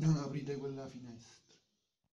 Non aprite quella finestra.